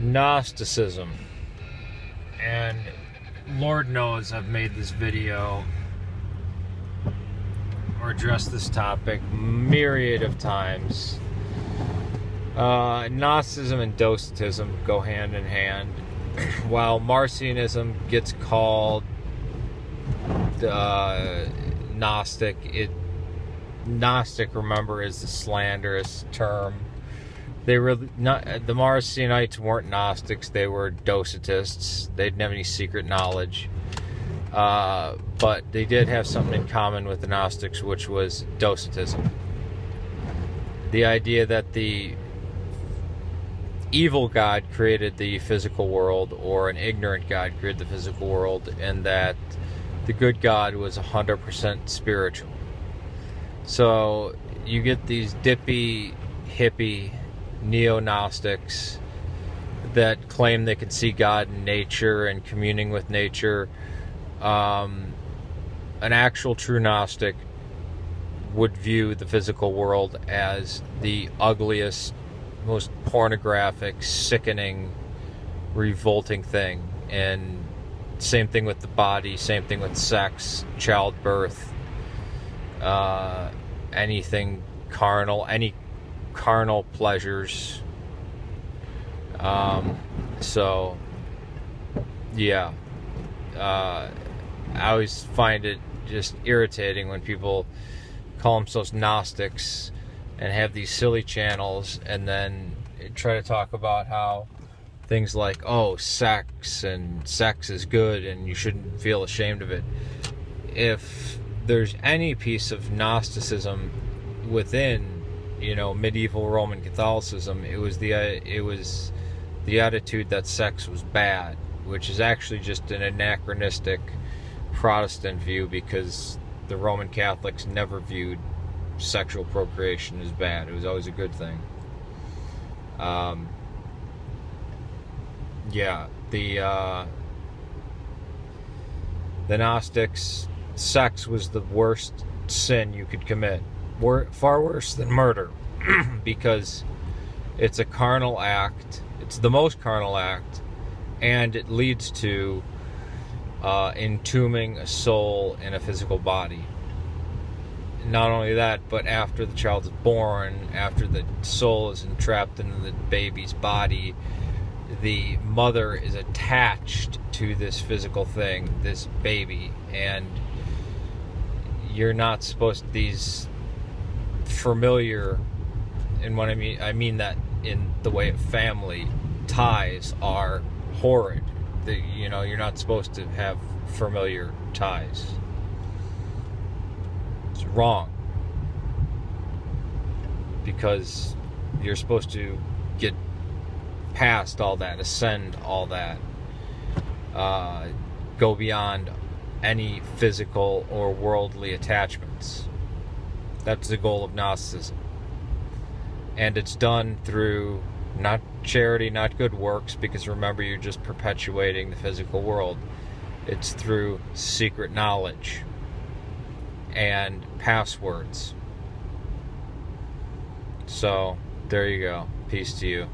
Gnosticism. And Lord knows I've made this video or addressed this topic myriad of times. Uh, Gnosticism and Docetism go hand in hand. While Marcionism gets called uh, Gnostic, it Gnostic, remember, is the slanderous term. They were not the Marcionites weren't Gnostics; they were Docetists. They didn't have any secret knowledge, uh, but they did have something in common with the Gnostics, which was Docetism. The idea that the evil God created the physical world, or an ignorant God created the physical world, and that the good God was 100% spiritual. So you get these dippy, hippie neo Gnostics that claim they can see God in nature and communing with nature. Um, an actual true Gnostic would view the physical world as the ugliest, most pornographic, sickening, revolting thing. And same thing with the body, same thing with sex, childbirth, uh, anything carnal, any carnal pleasures. Um, so, yeah. Uh, I always find it just irritating when people call themselves Gnostics and have these silly channels and then try to talk about how things like, oh, sex and sex is good and you shouldn't feel ashamed of it. If there's any piece of Gnosticism within, you know, medieval Roman Catholicism, it was the uh, it was the attitude that sex was bad, which is actually just an anachronistic Protestant view because the Roman Catholics never viewed sexual procreation as bad. It was always a good thing. Um, yeah, the uh, the Gnostics, sex was the worst sin you could commit, far worse than murder, because it's a carnal act. It's the most carnal act, and it leads to uh, entombing a soul in a physical body. Not only that, but after the child is born, after the soul is entrapped in the baby's body, the mother is attached to this physical thing, this baby, and you're not supposed to, these familiar and what I mean I mean that in the way of family ties are horrid. The, you know, you're not supposed to have familiar ties. It's wrong. Because you're supposed to get past all that, ascend all that, uh, go beyond any physical or worldly attachments. That's the goal of Gnosticism. And it's done through not charity, not good works, because remember, you're just perpetuating the physical world. It's through secret knowledge and passwords. So, there you go. Peace to you.